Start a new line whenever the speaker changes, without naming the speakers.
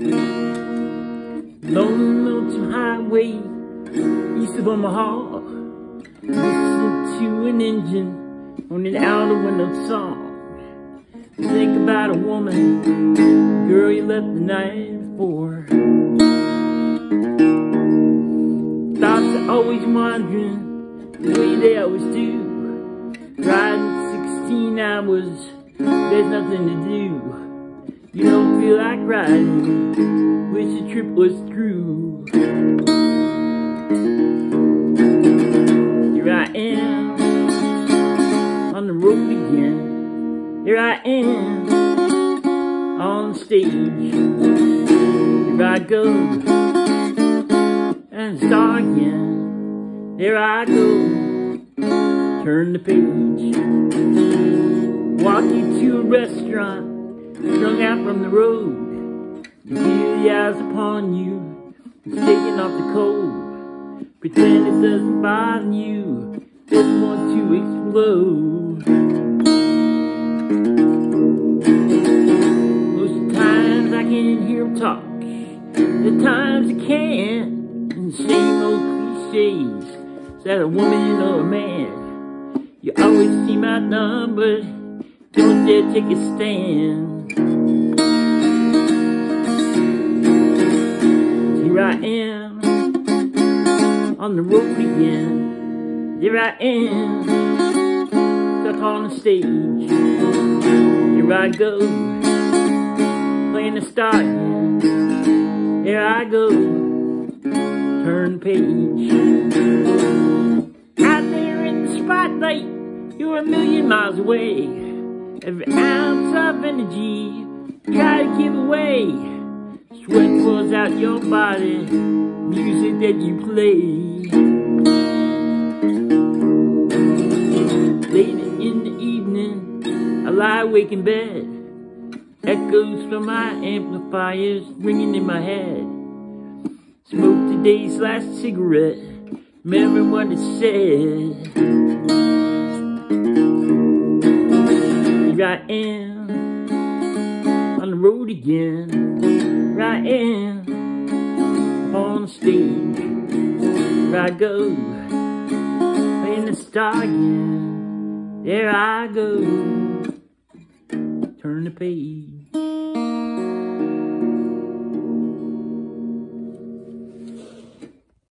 Lonely Lonesome Highway, east of Omaha. Listen to an engine on an out of window song. Think about a woman, girl you left the night before. Thoughts are always wandering, the way they always do. Riding 16 hours, there's nothing to do. You don't feel like riding, wish the trip was through. Here I am, on the road again. Here I am, on stage. Here I go, and start again. Here I go, turn the page. Walk you to a restaurant, strung out from the road. The eyes upon you, taking off the cold. Pretend it doesn't bother you, just want to explode. Most times I can't hear him talk, at times I can't. And the same old cliches, is that a woman or a man. You always seem outnumbered, don't dare take a stand. Am on the road again. Here I am, stuck on the stage. Here I go, playing the star. Here I go, turn page. Out there in the spotlight, you're a million miles away. Every ounce of energy, try to give away. Sweat pours out your body, music that you play. Late in the evening, I lie awake in bed. Echoes from my amplifiers ringing in my head. Smoke today's last cigarette, remember what it said. Here I am, on the road again. Here I am, on the stage. Here I go, playing the star. There I go, turn the page.